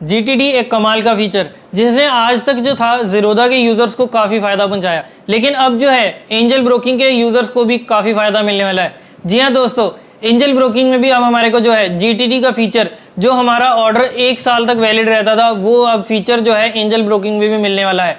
जी एक कमाल का फीचर जिसने आज तक जो था जीरोदा के यूज़र्स को काफ़ी फ़ायदा पहुँचाया। लेकिन अब जो है एंजल ब्रोकिंग के यूज़र्स को भी काफ़ी फ़ायदा मिलने वाला है। जी हाँ दोस्तों एंजल ब्रोकिंग में भी अब हमारे को जो है जी का फीचर जो हमारा ऑर्डर एक साल तक वैलिड रहता था, वो अब फीचर जो है एंजल ब्रोकिंग में भी मिलने वाला है।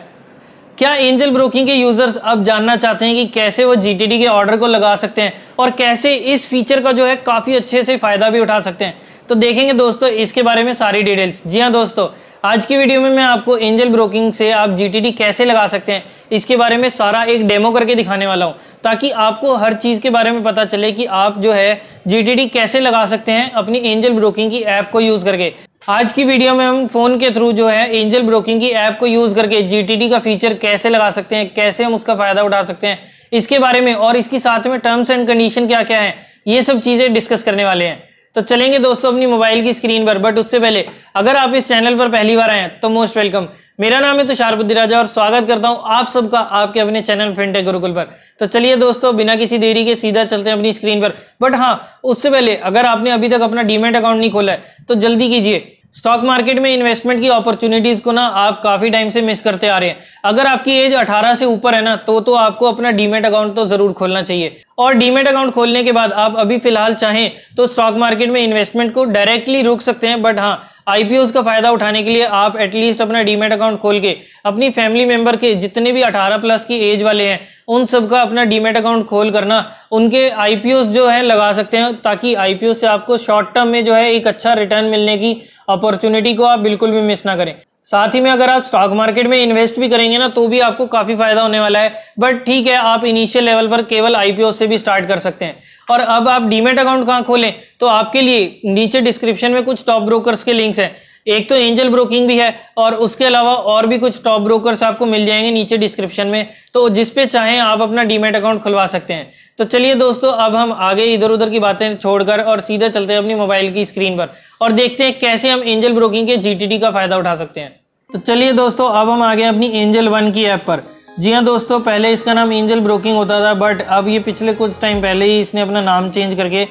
क्या एंजल ब्रोकिंग के यूज़र्स अब जानना चाहते हैं कि कैसे वो जी के ऑर्डर को लगा सकते हैं और कैसे इस फीचर का जो है काफ़ी अच्छे से फ़ायदा भी उठा सकते हैं? तो देखेंगे दोस्तों इसके बारे में सारी डिटेल्स जी हाँ दोस्तों, आज की वीडियो में मैं आपको एंजल ब्रोकिंग से आप जी कैसे लगा सकते हैं, इसके बारे में सारा एक डेमो करके दिखाने वाला हूँ, ताकि आपको हर चीज़ के बारे में पता चले कि आप जो है जी कैसे लगा सकते हैं अपनी एंजल ब्रोकिंग की ऐप को यूज़ करके। आज की वीडियो में हम फ़ोन के थ्रू जो है एंजल ब्रोकिंग की ऐप को यूज़ करके जी का फीचर कैसे लगा सकते हैं, कैसे हम उसका फ़ायदा उठा सकते हैं, इसके बारे में और इसकी साथ में टर्म्स एंड कंडीशन क्या क्या है, ये सब चीज़ें डिस्कस करने वाले हैं। तो चलेंगे दोस्तों अपनी मोबाइल की स्क्रीन पर बट उससे पहले, अगर आप इस चैनल पर पहली बार आए तो मोस्ट वेलकम मेरा नाम है तुषार बुद्धि राजा और स्वागत करता हूँ आप सबका आपके अपने चैनल फिनटेक गुरुकुल पर। तो चलिए दोस्तों, बिना किसी देरी के सीधा चलते हैं अपनी स्क्रीन पर। बट हाँ उससे पहले, अगर आपने अभी तक अपना डीमेट अकाउंट नहीं खोला है तो जल्दी कीजिए। स्टॉक मार्केट में इन्वेस्टमेंट की अपॉर्चुनिटीज़ को ना आप काफ़ी टाइम से मिस करते आ रहे हैं। अगर आपकी एज 18 से ऊपर है ना तो तो आपको अपना डीमेट अकाउंट तो ज़रूर खोलना चाहिए। और डीमेट अकाउंट खोलने के बाद आप अभी फ़िलहाल चाहें तो स्टॉक मार्केट में इन्वेस्टमेंट को डायरेक्टली रोक सकते हैं बट हाँ आईपीओ का फ़ायदा उठाने के लिए आप एटलीस्ट अपना डीमेट अकाउंट खोल के अपनी फैमिली मेंबर के जितने भी 18 प्लस की एज वाले हैं, उन सब का अपना डीमेट अकाउंट खोल करना, उनके आईपीओ जो है लगा सकते हैं, ताकि आईपीओ से आपको शॉर्ट टर्म में जो है एक अच्छा रिटर्न मिलने की अपॉर्चुनिटी को आप बिल्कुल भी मिस ना करें। साथ ही में अगर आप स्टॉक मार्केट में इन्वेस्ट भी करेंगे ना तो भी आपको काफ़ी फ़ायदा होने वाला है। बट ठीक है, आप इनिशियल लेवल पर केवल आईपीओ से भी स्टार्ट कर सकते हैं। और अब आप डीमेट अकाउंट कहाँ खोलें? तो आपके लिए नीचे डिस्क्रिप्शन में कुछ टॉप ब्रोकर्स के लिंक्स हैं। एक तो एंजल ब्रोकिंग भी है और उसके अलावा और भी कुछ टॉप ब्रोकर्स आपको मिल जाएँगे नीचे डिस्क्रिप्शन में। तो जिस पे चाहें आप अपना डीमेट अकाउंट खुलवा सकते हैं। तो चलिए दोस्तों, अब हम आगे इधर उधर की बातें छोड़कर और सीधा चलते हैं अपनी मोबाइल की स्क्रीन पर और देखते हैं कैसे हम एंजल ब्रोकिंग के जी का फ़ायदा उठा सकते हैं। तो चलिए दोस्तों, अब हम आ गए अपनी एंजल वन की ऐप पर। जी हाँ दोस्तों, पहले इसका नाम एंजल ब्रोकिंग होता था बट अब ये पिछले कुछ टाइम पहले ही इसने अपना नाम चेंज करके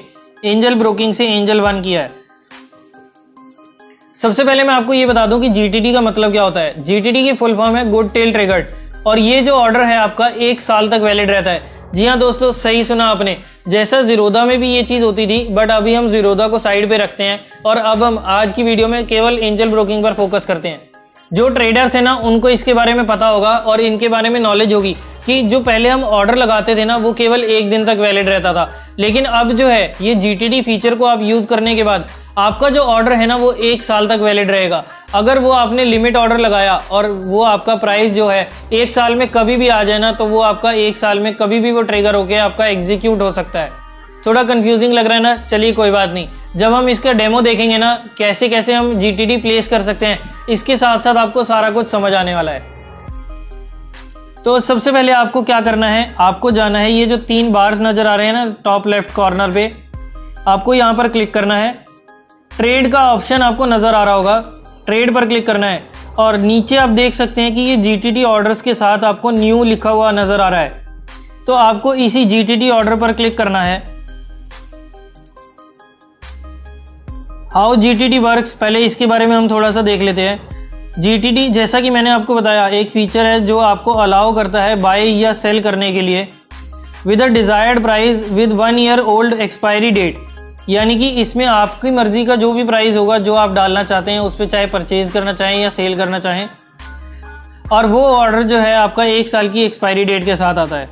एंजल ब्रोकिंग से एंजल वन किया है। सबसे पहले मैं आपको ये बता दूँ कि जी का मतलब क्या होता है? जी की फुल फॉर्म है गुड टेल ट्रिगर्ड और ये जो ऑर्डर है आपका, एक साल तक वैलिड रहता है। जी हाँ दोस्तों, सही सुना आपने। जैसा जीरोदा में भी ये चीज़ होती थी बट अभी हम जीरोदा को साइड पे रखते हैं और अब हम आज की वीडियो में केवल एंजल ब्रोकिंग पर फोकस करते हैं। जो ट्रेडर्स है ना, उनको इसके बारे में पता होगा और इनके बारे में नॉलेज होगी कि जो पहले हम ऑर्डर लगाते थे ना, वो केवल एक दिन तक वैलिड रहता था। लेकिन अब जो है, ये GTD फीचर को आप यूज़ करने के बाद, आपका जो ऑर्डर है ना, वो एक साल तक वैलिड रहेगा। अगर वो आपने लिमिट ऑर्डर लगाया और वो आपका प्राइस जो है, एक साल में कभी भी आ जाए ना तो वो आपका एक साल में कभी भी वो ट्रिगर होकर आपका एग्जीक्यूट हो सकता है। थोड़ा कंफ्यूजिंग लग रहा है ना? चलिए, कोई बात नहीं। जब हम इसका डेमो देखेंगे ना कैसे कैसे हम जी प्लेस कर सकते हैं, इसके साथ साथ आपको सारा कुछ समझ आने वाला है। तो सबसे पहले आपको क्या करना है? आपको जाना है ये जो तीन बार्स नज़र आ रहे हैं ना टॉप लेफ़्ट कॉर्नर पे, आपको यहाँ पर क्लिक करना है। ट्रेड का ऑप्शन आपको नज़र आ रहा होगा। ट्रेड पर क्लिक करना है। और नीचे आप देख सकते हैं कि ये जी टी ऑर्डर्स के साथ आपको न्यू लिखा हुआ नज़र आ रहा है। तो आपको इसी जी टी ऑर्डर पर क्लिक करना है। How G T T work पहले इसके बारे में हम थोड़ा सा देख लेते हैं। जी टी टी जैसा कि मैंने आपको बताया, एक फीचर है जो आपको अलाउ करता है बाय या सेल करने के लिए। With a desired price with one year old expiry date यानी कि इसमें आपकी मर्ज़ी का जो भी प्राइस होगा, जो आप डालना चाहते हैं, उस पर चाहे परचेज़ करना चाहें या सेल करना चाहें। और वो ऑर्डर जो है आपका एक साल की एक्सपायरी डेट के साथ आता है।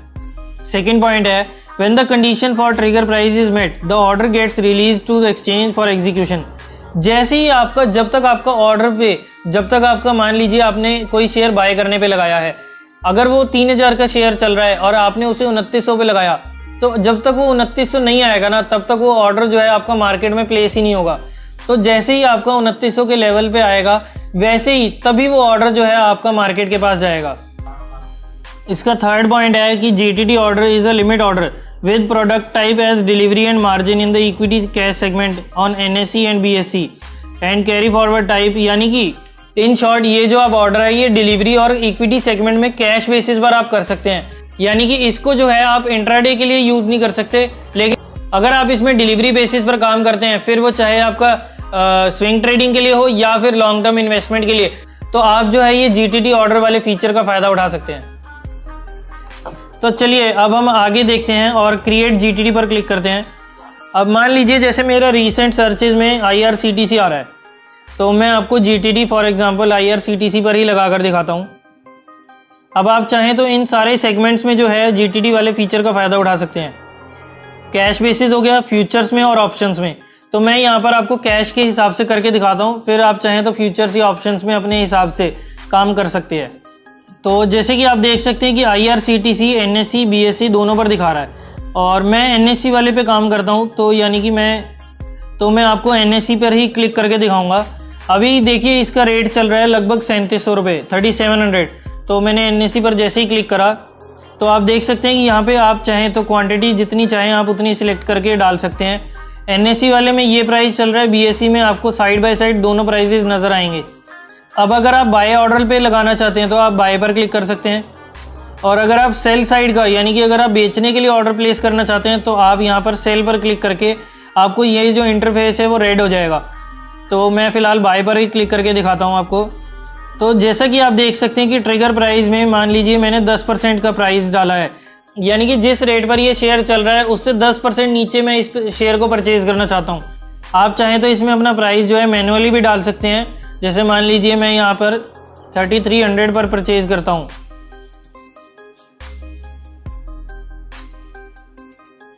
सेकेंड पॉइंट है When the condition for trigger price is met, the order gets released to the exchange for execution. जैसे ही आपका जब तक आपका ऑर्डर पे जब तक आपका मान लीजिए आपने कोई शेयर बाय करने पे लगाया है अगर वो तीन हज़ार का शेयर चल रहा है और आपने उसे उनतीस सौ पे लगाया तो जब तक वो उनतीस सौ नहीं आएगा ना तब तक वो ऑर्डर जो है आपका मार्केट में प्लेस ही नहीं होगा। तो जैसे ही आपका उनतीस सौ के लेवल पे आएगा वैसे ही तभी वो ऑर्डर जो है आपका मार्केट के पास जाएगा। इसका थर्ड पॉइंट है कि G order is a limit order with product type as delivery and margin in the equity cash segment on NSE and BSE and carry forward type, यानी कि इन शॉर्ट ये जो आप ऑर्डर है, ये delivery और इक्विटी सेगमेंट में cash basis पर आप कर सकते हैं। यानी कि इसको जो है आप इंट्राडे के लिए यूज़ नहीं कर सकते। लेकिन अगर आप इसमें डिलीवरी बेसिस पर काम करते हैं, फिर वो चाहे आपका स्विंग ट्रेडिंग के लिए हो या फिर लॉन्ग टर्म इन्वेस्टमेंट के लिए तो आप जो है ये जी ऑर्डर वाले फीचर का फ़ायदा उठा सकते हैं। तो चलिए, अब हम आगे देखते हैं और क्रिएट जी पर क्लिक करते हैं। अब मान लीजिए, जैसे मेरा रिसेंट सर्चेज में आईआरसीटीसी आ रहा है तो मैं आपको G T D for example I R C T C पर ही लगा कर दिखाता हूँ। अब आप चाहें तो इन सारे सेगमेंट्स में जो है जी वाले फीचर का फ़ायदा उठा सकते हैं। कैश बेसिस हो गया फ्यूचर्स में और ऑप्शंस में। तो मैं यहाँ पर आपको कैश के हिसाब से करके दिखाता हूँ। फिर आप चाहें तो फ्यूचर्स या ऑप्शंस में अपने हिसाब से काम कर सकते हैं। तो जैसे कि आप देख सकते हैं कि I R C T C N S C B S C दोनों पर दिखा रहा है। और मैं एन एस सी वाले पे काम करता हूँ तो यानी कि मैं तो मैं आपको एन एस सी पर ही क्लिक करके दिखाऊँगा। अभी देखिए इसका रेट चल रहा है लगभग सैंतीस सौ रुपये थर्टी सेवन हंड्रेड। तो मैंने एन एस सी पर जैसे ही क्लिक करा तो आप देख सकते हैं कि यहाँ पे आप चाहें तो क्वांटिटी जितनी चाहें आप उतनी सिलेक्ट करके डाल सकते हैं। NSC वाले में ये प्राइस चल रहा है BSC में आपको साइड बाई साइड दोनों प्राइजेज नज़र आएँगे। अब अगर आप बाय ऑर्डर पे लगाना चाहते हैं तो आप बाय पर क्लिक कर सकते हैं। और अगर आप सेल साइड का, यानी कि अगर आप बेचने के लिए ऑर्डर प्लेस करना चाहते हैं तो आप यहाँ पर सेल पर क्लिक करके आपको ये जो इंटरफेस है, वो रेड हो जाएगा। तो मैं फ़िलहाल बाय पर ही क्लिक करके दिखाता हूँ आपको। तो जैसा कि आप देख सकते हैं कि ट्रिगर प्राइस में, मान लीजिए मैंने 10 परसेंट का प्राइस डाला है। यानी कि जिस रेट पर ये शेयर चल रहा है, उससे 10 परसेंट नीचे मैं इस शेयर को परचेज़ करना चाहता हूँ। आप चाहें तो इसमें अपना प्राइस जो है मैनुअली भी डाल सकते हैं। जैसे मान लीजिए मैं यहाँ पर 3300 पर परचेज़ करता हूँ।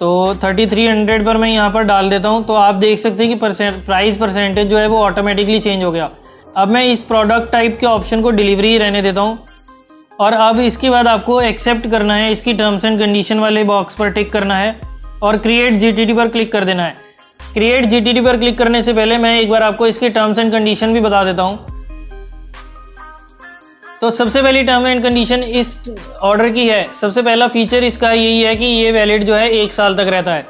तो 3300 पर मैं यहाँ पर डाल देता हूँ तो आप देख सकते हैं कि परसेंट प्राइस परसेंटेज जो है वो ऑटोमेटिकली चेंज हो गया। अब मैं इस प्रोडक्ट टाइप के ऑप्शन को डिलीवरी रहने देता हूँ। और अब इसके बाद आपको एक्सेप्ट करना है, इसकी टर्म्स एंड कंडीशन वाले बॉक्स पर टिक करना है और क्रिएट जीटीटी पर क्लिक कर देना है। क्रिएट जी पर क्लिक करने से पहले मैं एक बार आपको इसकी टर्म्स एंड कंडीशन भी बता देता हूँ। तो सबसे पहली टर्म एंड कंडीशन इस ऑर्डर की है। सबसे पहला फीचर इसका यही है कि ये वैलिड जो है एक साल तक रहता है।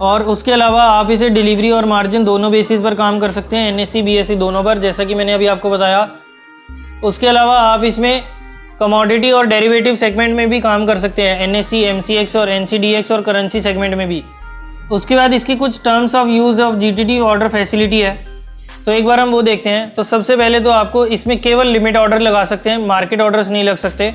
और उसके अलावा आप इसे डिलीवरी और मार्जिन दोनों बेसिस पर काम कर सकते हैं एन एस दोनों पर, जैसा कि मैंने अभी आपको बताया। उसके अलावा आप इसमें कमोडिटी और डेरिवेटिव सेगमेंट में भी काम कर सकते हैं एन एस और एनसीडीएक्स और करेंसी सेगमेंट में भी। उसके बाद इसकी कुछ terms of use of G order facility है। तो एक बार हम वो देखते हैं। तो सबसे पहले तो आपको इसमें केवल लिमिट ऑर्डर लगा सकते हैं मार्केट ऑर्डर्स नहीं लग सकते।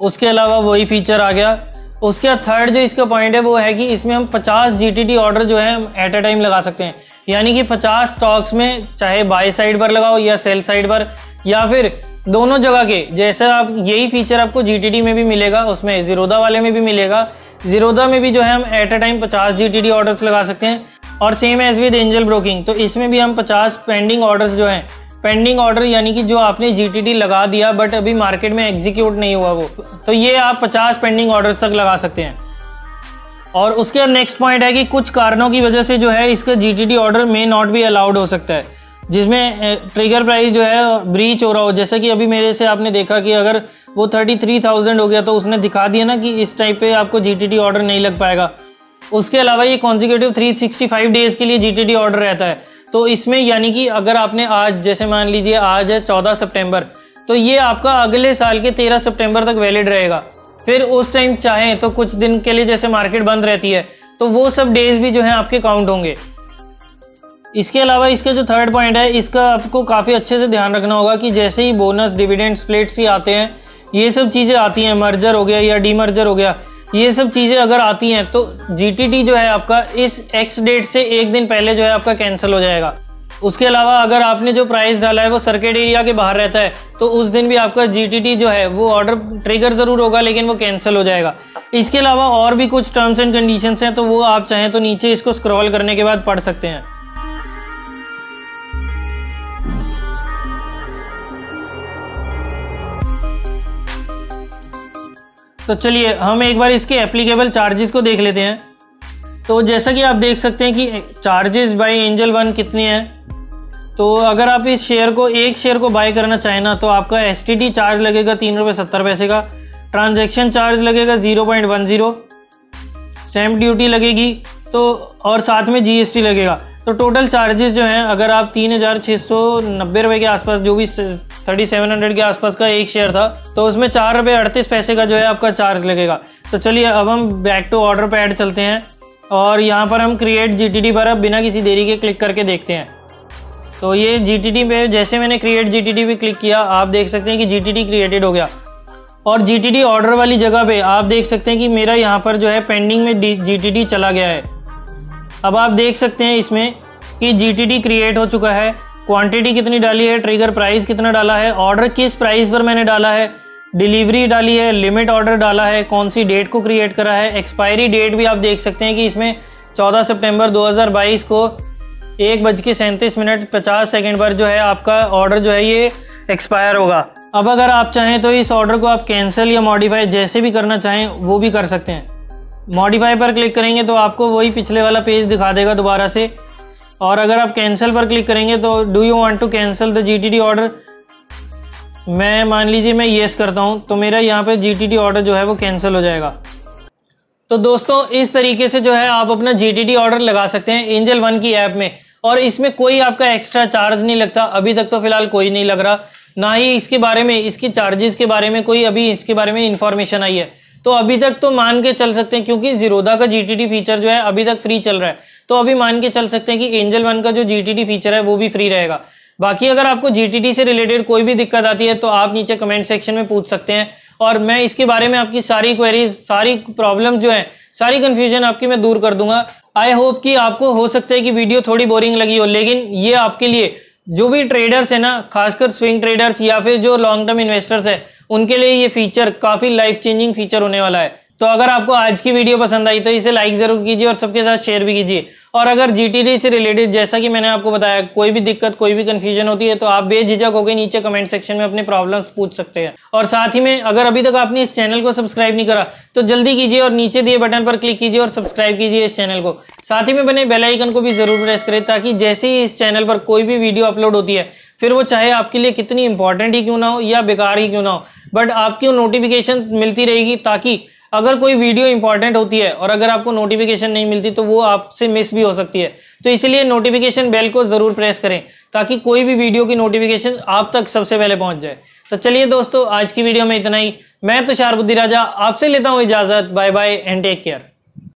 उसके अलावा वही फीचर आ गया। उसके बाद थर्ड जो इसका पॉइंट है, वो है कि इसमें हम 50 जी ऑर्डर जो है एट अ टाइम लगा सकते हैं। यानी कि 50 स्टॉक्स में, चाहे बाय साइड पर लगाओ या सेल साइड पर, या फिर दोनों जगह के, जैसे आप, यही फीचर आपको जी में भी मिलेगा, उसमें जीरोदा वाले में भी मिलेगा। जीरोदा में भी जो है हम at a time 50 G T orders लगा सकते हैं, और same as with Angel Broking तो इसमें भी हम 50 पेंडिंग ऑर्डर्स जो हैं पेंडिंग ऑर्डर यानी कि जो आपने जी लगा दिया बट अभी मार्केट में एग्जीक्यूट नहीं हुआ वो तो ये आप 50 पेंडिंग ऑर्डर तक लगा सकते हैं। और उसके नेक्स्ट पॉइंट है कि कुछ कारणों की वजह से जो है इसका जी ऑर्डर मे नॉट भी अलाउड हो सकता है। जिसमें ट्रिगर प्राइस जो है ब्रीच हो रहा हो। जैसे कि अभी मेरे से आपने देखा कि अगर वो थर्टी थ्री थाउज़ेंड हो गया तो उसने दिखा दिया ना कि इस टाइप पे आपको जीटीटी ऑर्डर नहीं लग पाएगा। उसके अलावा ये consecutive three sixty five days के लिए जीटीटी ऑर्डर रहता है। तो इसमें यानी कि अगर आपने आज, जैसे मान लीजिए आज है चौदह सितंबर तो ये आपका अगले साल के तेरह सितंबर तक वैलिड रहेगा। फिर उस टाइम चाहें तो कुछ दिन के लिए जैसे मार्केट बंद रहती है तो वो सब डेज़ भी जो है आपके काउंट होंगे। इसके अलावा इसका जो थर्ड पॉइंट है, इसका आपको काफ़ी अच्छे से ध्यान रखना होगा कि जैसे ही बोनस डिविडेंड स्प्लिट्स ही आते हैं, ये सब चीज़ें आती हैं मर्जर हो गया या डीमर्जर हो गया, ये सब चीज़ें अगर आती हैं तो जीटीटी जो है आपका इस एक्स डेट से एक दिन पहले जो है आपका कैंसिल हो जाएगा। उसके अलावा अगर आपने जो प्राइस डाला है, वो सर्किट एरिया के बाहर रहता है तो उस दिन भी आपका जीटीटी जो है, वो ऑर्डर ट्रिगर ज़रूर होगा, लेकिन वो कैंसिल हो जाएगा। इसके अलावा और भी कुछ टर्म्स एंड कंडीशंस हैं तो वो आप चाहें तो नीचे इसको स्क्रॉल करने के बाद पढ़ सकते हैं। तो चलिए, हम एक बार इसके एप्लीकेबल चार्जेस को देख लेते हैं। तो जैसा कि आप देख सकते हैं कि चार्जेस बाय एंजल वन कितने हैं। तो अगर आप इस शेयर को, एक शेयर को बाय करना चाहें ना तो आपका एस चार्ज लगेगा तीन रुपये सत्तर पैसे का। ट्रांजैक्शन चार्ज लगेगा zero point one zero stamp duty लगेगी तो और साथ में जीएसटी लगेगा। तो टोटल चार्जेस जो हैं, अगर आप तीन हज़ार छः सौ नब्बे रुपये के आसपास जो भी थर्टी सेवन हंड्रेड के आसपास का एक शेयर था तो उसमें चार रुपये अड़तीस पैसे का जो है आपका चार्ज लगेगा। तो चलिए, अब हम बैक टू ऑर्डर पैड चलते हैं और यहाँ पर हम क्रिएट जी टी पर अब बिना किसी देरी के क्लिक करके देखते हैं। तो ये जी टी पे जैसे मैंने क्रिएट जी टी पे क्लिक किया, आप देख सकते हैं कि जी टी क्रिएटेड हो गया। और जी टी ऑर्डर वाली जगह पे आप देख सकते हैं कि मेरा यहाँ पर जो है पेंडिंग में जी टी चला गया है। अब आप देख सकते हैं इसमें कि जी टी क्रिएट हो चुका है। क्वांटिटी कितनी डाली है? ट्रिगर प्राइस कितना डाला है? ऑर्डर किस प्राइस पर मैंने डाला है? डिलीवरी डाली है लिमिट ऑर्डर डाला है, कौन सी डेट को क्रिएट करा है? एक्सपायरी डेट भी आप देख सकते हैं कि इसमें 14 सितंबर 2022 को एक बज के सैंतीस मिनट पचास सेकेंड पर जो है आपका ऑर्डर जो है ये एक्सपायर होगा। अब अगर आप चाहें तो इस ऑर्डर को आप कैंसिल या मॉडिफाई जैसे भी करना चाहें, वो भी कर सकते हैं। मॉडिफाई पर क्लिक करेंगे तो आपको वही पिछले वाला पेज दिखा देगा दोबारा से। और अगर आप कैंसिल पर क्लिक करेंगे तो do you want to cancel the G T order मैं, मान लीजिए मैं येस करता हूँ तो मेरा यहाँ पे जी ऑर्डर जो है वो कैंसिल हो जाएगा। तो दोस्तों, इस तरीके से जो है आप अपना जीटीटी ऑर्डर लगा सकते हैं एंजल वन की ऐप में। और इसमें कोई आपका एक्स्ट्रा चार्ज नहीं लगता, अभी तक तो फ़िलहाल कोई नहीं लग रहा। ना ही इसके बारे में, इसकी चार्जेस के बारे में कोई अभी इसके बारे में इंफॉर्मेशन आई है। तो अभी तक तो मान के चल सकते हैं, क्योंकि जीरोदा का जीटीटी फीचर जो है अभी तक फ्री चल रहा है। तो अभी मान के चल सकते हैं कि एंजल वन का जो जीटीटी फीचर है, वो भी फ्री रहेगा। बाकी अगर आपको जीटीटी से रिलेटेड कोई भी दिक्कत आती है तो आप नीचे कमेंट सेक्शन में पूछ सकते हैं। और मैं इसके बारे में आपकी सारी क्वेरीज सारी प्रॉब्लम जो है, सारी कंफ्यूजन आपकी मैं दूर कर दूँगा। आई होप कि आपको हो सकता है कि वीडियो थोड़ी बोरिंग लगी हो, लेकिन ये आपके लिए जो भी ट्रेडर्स है ना, खासकर स्विंग ट्रेडर्स या फिर जो लॉन्ग टर्म इन्वेस्टर्स है, उनके लिए ये फीचर काफ़ी लाइफ चेंजिंग फीचर होने वाला है। तो अगर आपको आज की वीडियो पसंद आई तो इसे लाइक ज़रूर कीजिए और सबके साथ शेयर भी कीजिए। और अगर जी से रिलेटेड जैसा कि मैंने आपको बताया, कोई भी दिक्कत, कोई भी कन्फ्यूज़न होती है तो आप बेझिझक होकर नीचे कमेंट सेक्शन में अपने प्रॉब्लम्स पूछ सकते हैं। और साथ ही में अगर अभी तक आपने इस चैनल को सब्सक्राइब नहीं करा तो जल्दी कीजिए और नीचे दिए बटन पर क्लिक कीजिए और सब्सक्राइब कीजिए इस चैनल को। साथ ही में बने बेलाइकन को भी ज़रूर प्रेस करें ताकि जैसे ही इस चैनल पर कोई भी वीडियो अपलोड होती है, फिर वो चाहे आपके लिए कितनी इंपॉर्टेंट ही क्यों ना हो या बेकार ही क्यों ना हो बट आपकी नोटिफिकेशन मिलती रहेगी ताकि अगर कोई वीडियो इंपॉर्टेंट होती है और अगर आपको नोटिफिकेशन नहीं मिलती तो वो आपसे मिस भी हो सकती है। तो इसलिए नोटिफिकेशन बेल को ज़रूर प्रेस करें, ताकि कोई भी वीडियो की नोटिफिकेशन आप तक सबसे पहले पहुँच जाए। तो चलिए दोस्तों, आज की वीडियो में इतना ही। मैं तुषार बुद्धि राजा आपसे लेता हूँ इजाज़त। Bye bye and take care